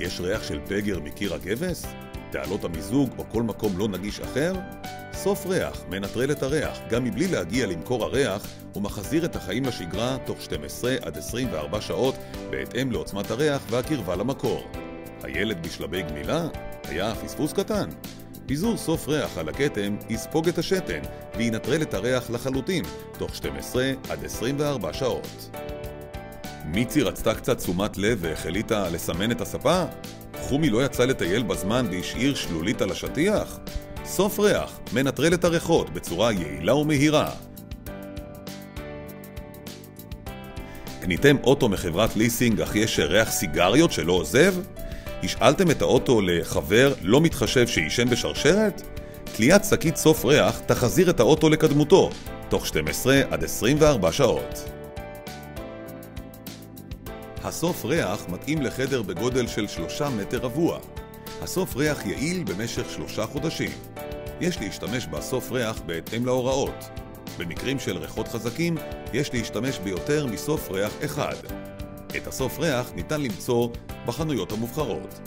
יש ריח של פגר מקיר הגבס? תעלות המיזוג או כל מקום לא נגיש אחר? סוף ריח מנטרל את הריח גם מבלי להגיע למקור הריח ומחזיר את החיים לשגרה תוך 12 עד 24 שעות בהתאם לעוצמת הריח והקרבה למקור. הילד בשלבי גמילה? היה פספוס קטן. פיזור סוף ריח על הכתם יספוג את השתן וינטרל את הריח לחלוטין תוך 12 עד 24 שעות. מיצי רצתה קצת תשומת לב והחליטה לסמן את הספה? חומי לא יצא לטייל בזמן והשאיר שלולית על השטיח? סוף ריח מנטרל את הריחות בצורה יעילה ומהירה. קניתם אוטו מחברת ליסינג אך יש ריח סיגריות שלא עוזב? השאלתם את האוטו לחבר לא מתחשב שעישן בשרשרת? תליית שקית סוף ריח תחזיר את האוטו לקדמותו, תוך 12 עד 24 שעות. הסוף ריח מתאים לחדר בגודל של 3 מטר רבוע. הסוף ריח יעיל במשך שלושה חודשים. יש להשתמש בסוף ריח בהתאם להוראות. במקרים של ריחות חזקים, יש להשתמש ביותר מסוף ריח אחד. את הסוף ריח ניתן למצוא בחנויות המובחרות.